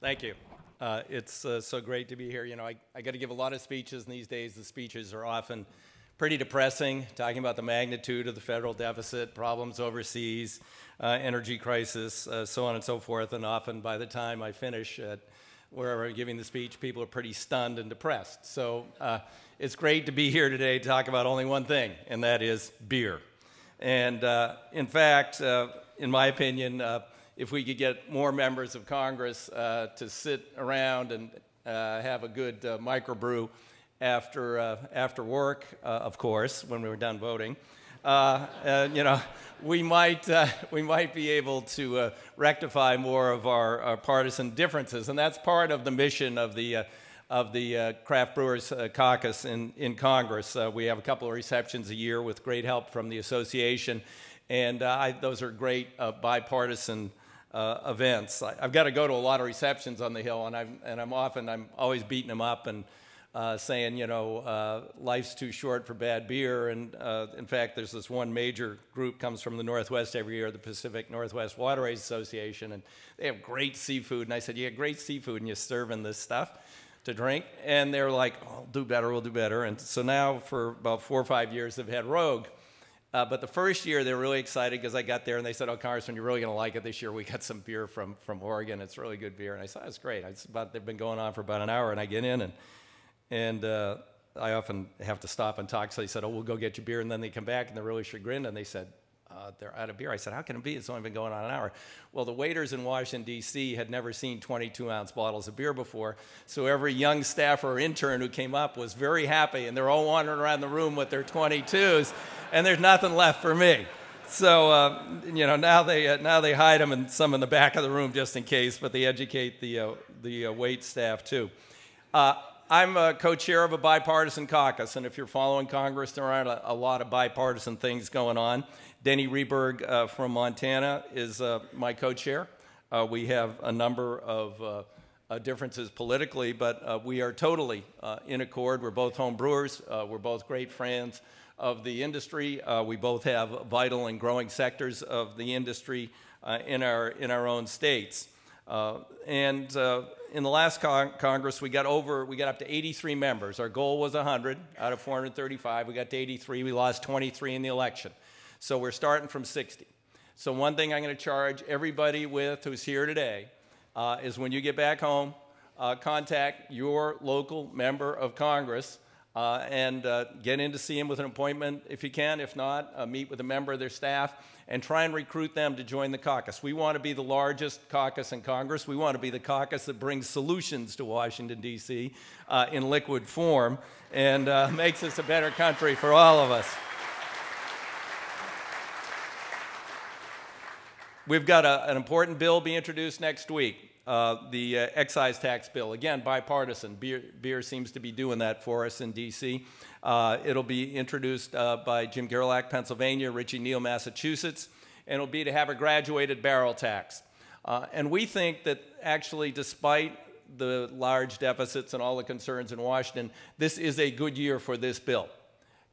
Thank you. Uh, it's uh, so great to be here. You know, I, I got to give a lot of speeches, and these days the speeches are often pretty depressing, talking about the magnitude of the federal deficit, problems overseas, uh, energy crisis, uh, so on and so forth. And often by the time I finish at wherever I'm giving the speech, people are pretty stunned and depressed. So uh, it's great to be here today to talk about only one thing, and that is beer. And uh, in fact, in my opinion, if we could get more members of Congress to sit around and have a good microbrew, after, uh, after work, uh, of course, when we were done voting. Uh, you know, we might, uh, we might be able to uh, rectify more of our, our, partisan differences. And that's part of the mission of the, uh, of the Craft Brewers Caucus in, in Congress. we have a couple of receptions a year with great help from the association. And I, those are great bipartisan events. I, have got to go to a lot of receptions on the Hill, and, I'm, and I'm often, I'm always beating them up and uh, saying, you know, uh, life's too short for bad beer. And uh, in fact, there's this one major group comes from the Northwest every year, the Pacific Northwest Waterways Association, and they have great seafood. And I said, you have great seafood, and you're serving this stuff to drink. And they're like, oh, we'll do better, we'll do better. And so now for about four or five years, they've had Rogue. Uh, but the first year, they were really excited because I got there and they said, Oh, Congressman, you're really going to like it this year. We got some beer from, from Oregon. It's really good beer. And I said, That's great. It's about, they've been going on for about an hour. And I get in and and uh, I often have to stop and talk. So they said, Oh, we'll go get you beer. And then they come back and they're really chagrined and they said, uh, they're out of beer. I said, How can it be? It's only been going on an hour. Well, the waiters in Washington, D.C. had never seen 22 ounce bottles of beer before. So every young staffer or intern who came up was very happy. And they're all wandering around the room with their 22s. And there's nothing left for me. So uh, you know now they uh, now they hide them and some in the back of the room just in case, but they educate the uh, the uh, wait staff too. Uh, I'm a co-chair of a bipartisan caucus, and if you're following Congress, there aren't a, a lot of bipartisan things going on. Denny Rehberg uh, from Montana is uh, my co-chair. Uh, we have a number of uh, uh, differences politically, but uh, we are totally in accord. We're both home brewers. we're both great friends of the industry. we both have vital and growing sectors of the industry in, our, in our own states. and in the last con Congress, we got over, we got up to 83 members. Our goal was 100 out of 435. We got to 83. We lost 23 in the election. So we're starting from 60. So one thing I'm going to charge everybody with who's here today uh, is when you get back home, uh, contact your local member of Congress uh, and uh, get in to see him with an appointment if you can. If not, uh, meet with a member of their staff and try and recruit them to join the caucus. We want to be the largest caucus in Congress. We want to be the caucus that brings solutions to Washington, D.C. Uh, in liquid form and makes us a better country for all of us. We've got a, an important bill being introduced next week. Uh, the uh, excise tax bill. Again, bipartisan. Beer, beer, seems to be doing that for us in D.C. Uh, it'll be introduced uh, by Jim Gerlach, Pennsylvania, Richie Neal, Massachusetts, and it'll be to have a graduated barrel tax. Uh, and we think that actually, despite the large deficits and all the concerns in Washington, this is a good year for this bill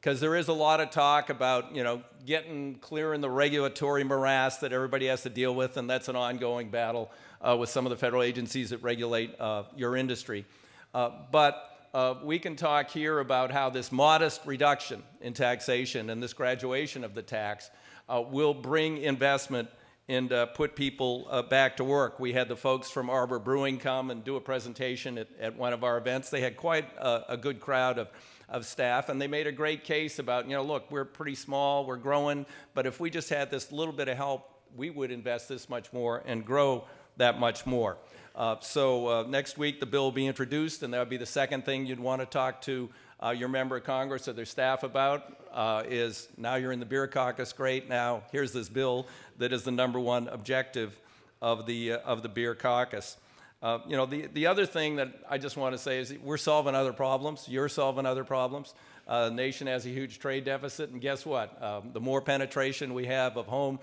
because there is a lot of talk about you know getting clear in the regulatory morass that everybody has to deal with, and that's an ongoing battle uh, with some of the federal agencies that regulate uh, your industry. Uh, but uh, we can talk here about how this modest reduction in taxation and this graduation of the tax uh, will bring investment and put people back to work. We had the folks from Arbor Brewing come and do a presentation at, at one of our events. They had quite a, a, good crowd of, of staff, and they made a great case about, you know, look, we're pretty small, we're growing, but if we just had this little bit of help, we would invest this much more and grow that much more. Uh, so uh, next week the bill will be introduced, and that would be the second thing you'd want to talk to uh, your member of Congress or their staff about uh, is now you're in the beer caucus, great. Now here's this bill that is the number one objective of the uh, of the beer caucus. Uh, you know, the, the other thing that I just want to say is we're solving other problems. You're solving other problems. the nation has a huge trade deficit, and guess what? Um, the more penetration we have of home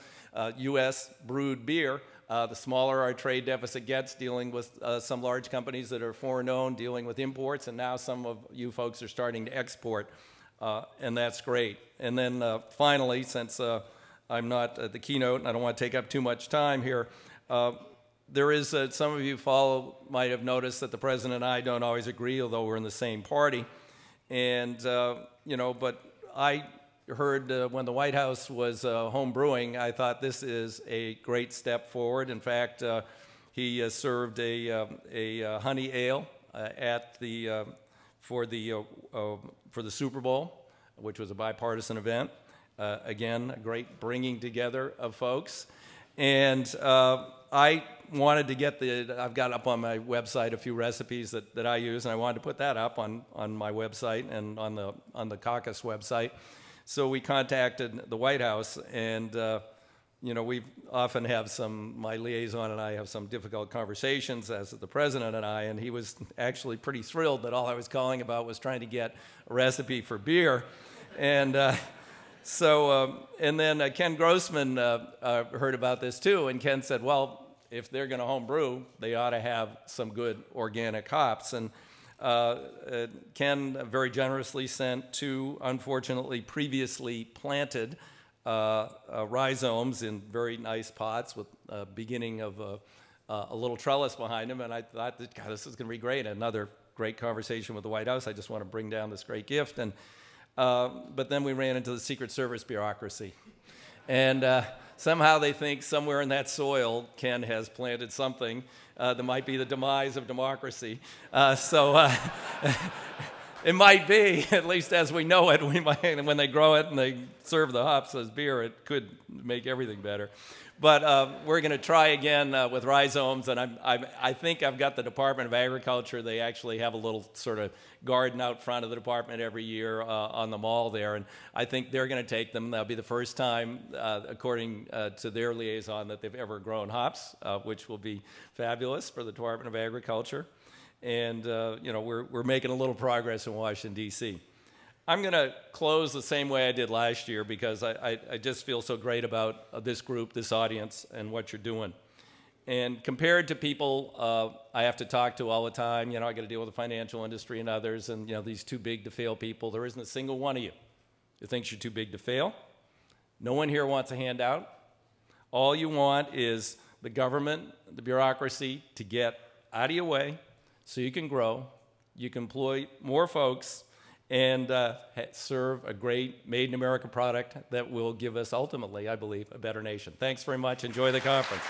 U.S. brewed beer, uh, the smaller our trade deficit gets, dealing with uh, some large companies that are foreign owned, dealing with imports, and now some of you folks are starting to export, uh, and that's great. And then uh, finally, since uh, I'm not at the keynote and I don't want to take up too much time here, there is, uh, some of you follow might have noticed that the president and I don't always agree, although we're in the same party. And, uh, you know, but I heard uh, when the White House was uh, home brewing, I thought this is a great step forward. In fact, uh, he uh, served a, um, a uh, honey ale uh, at the, for, the, for the Super Bowl, which was a bipartisan event. again, a great bringing together of folks. And I wanted to get the, I've got up on my website a few recipes that, that I use, and I wanted to put that up on, on my website and on the, on the caucus website. So we contacted the White House, and uh, you know, we often have some, my liaison and I have some difficult conversations, as the president and I, and he was actually pretty thrilled that all I was calling about was trying to get a recipe for beer. And uh, so, um, and then uh, Ken Grossman uh, uh, heard about this too, and Ken said, well, if they're going to home brew, they ought to have some good organic hops. And uh, uh, Ken very generously sent two, unfortunately, previously planted uh, uh rhizomes in very nice pots with a beginning of a, a little trellis behind them. And I thought, God, this is going to be great. Another great conversation with the White House. I just want to bring down this great gift. And, uh, but then we ran into the Secret Service bureaucracy. And uh, somehow they think somewhere in that soil, Ken has planted something uh, that might be the demise of democracy. Uh, so uh, it might be, at least as we know it, we might, when they grow it and they serve the hops as beer, it could make everything better. But uh, we're going to try again uh, with rhizomes, and I'm, I'm, i think I've got the Department of Agriculture. They actually have a little sort of garden out front of the department every year uh, on the mall there, and I think they're going to take them. That'll be the first time, uh, according uh, to their liaison, that they've ever grown hops, uh, which will be fabulous for the Department of Agriculture. And you know, we're, we're making a little progress in Washington, D.C. I'm going to close the same way I did last year because I, I, I, just feel so great about uh, this group, this audience, and what you're doing. And compared to people uh, I have to talk to all the time, you know, I got to deal with the financial industry and others, and you know, these too big to fail people. There isn't a single one of you who thinks you're too big to fail. No one here wants a handout. All you want is the government, the bureaucracy to get out of your way so you can grow, you can employ more folks and uh, serve a great made in America product that will give us ultimately, I believe, a better nation. Thanks very much. Enjoy the conference.